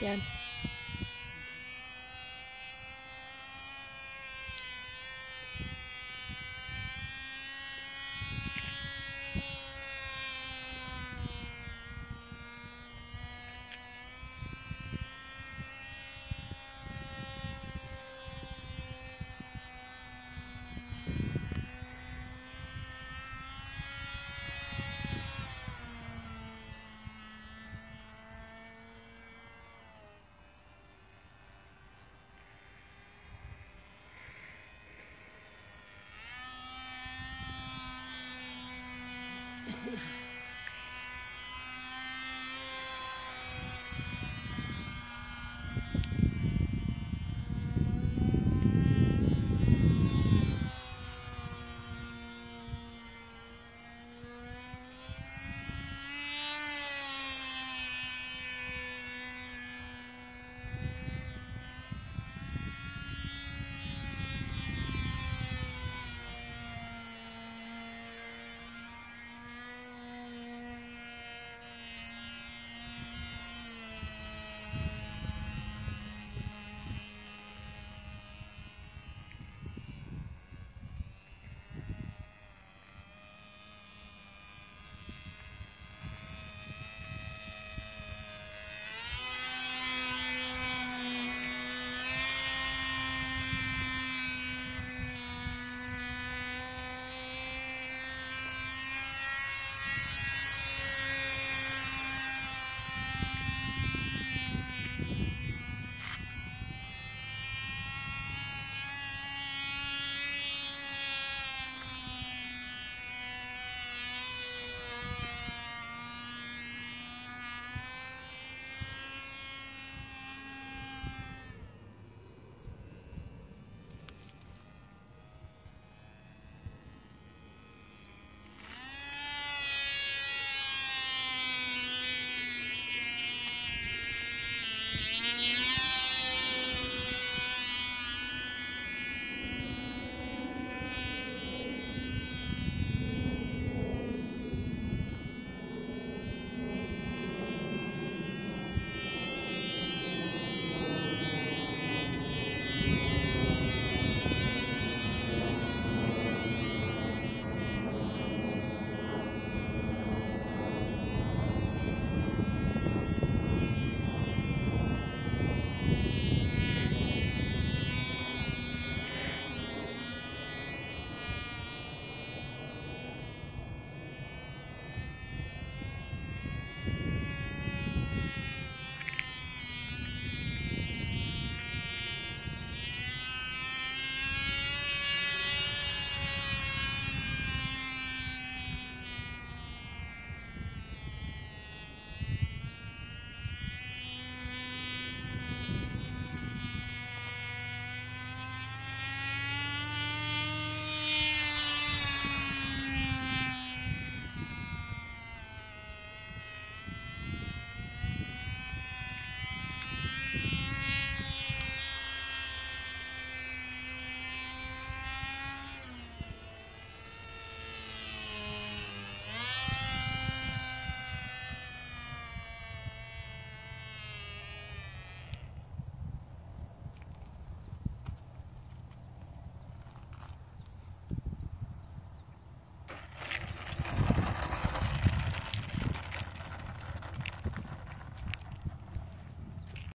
Yeah.